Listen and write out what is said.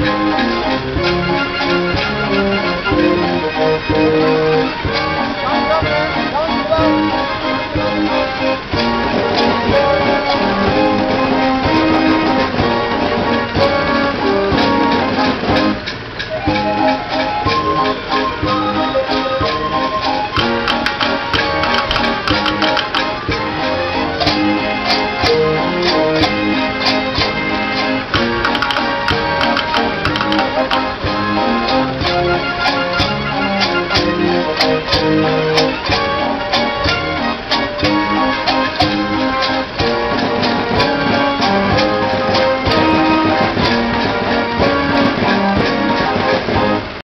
Música